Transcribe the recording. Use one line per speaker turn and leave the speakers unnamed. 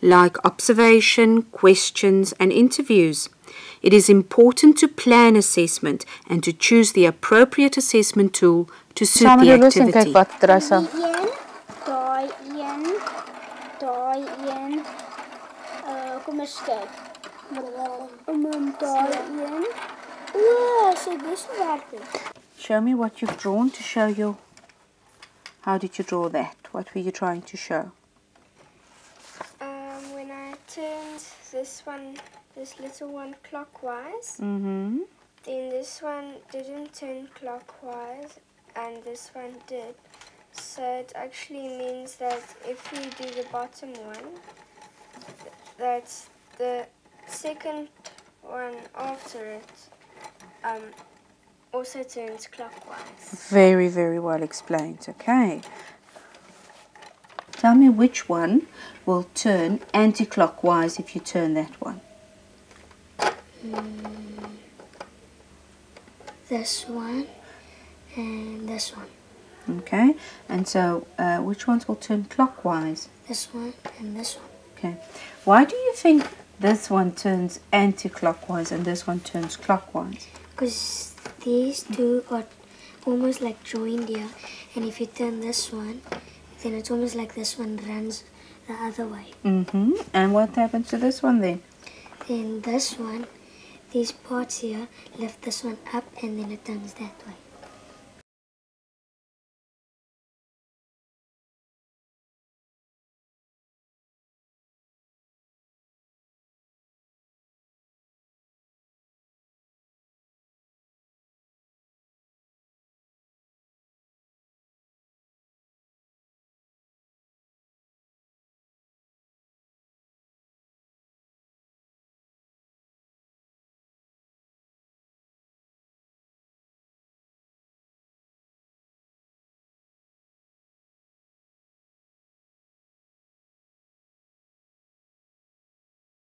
like observation, questions, and interviews. It is important to plan assessment and to choose the appropriate assessment tool to suit
Saam met
the
die los en kyk
activity.
wat Teresa.
Die een, daai een, daai een. Uh, kom eens kyk. Um, um, daai een. O, so dis werk dit.
Show me what you've drawn to show you. How did you draw that? What were you trying to show?
Turned this one, this little one clockwise,
Mm-hmm.
then this one didn't turn clockwise and this one did. So it actually means that if you do the bottom one, th- that the second one after it um, also turns clockwise.
Very, very well explained. Okay. Tell me which one will turn anti-clockwise if you turn that one.
This one and this one.
Okay. And so, uh, which ones will turn clockwise?
This one and this one.
Okay. Why do you think this one turns anti-clockwise and this one turns clockwise?
Because these two are almost like joined here. And if you turn this one, then it's almost like this one runs the other way.
Mm-hmm. And what happens to this one then?
Then this one, these parts here lift this one up and then it turns that way.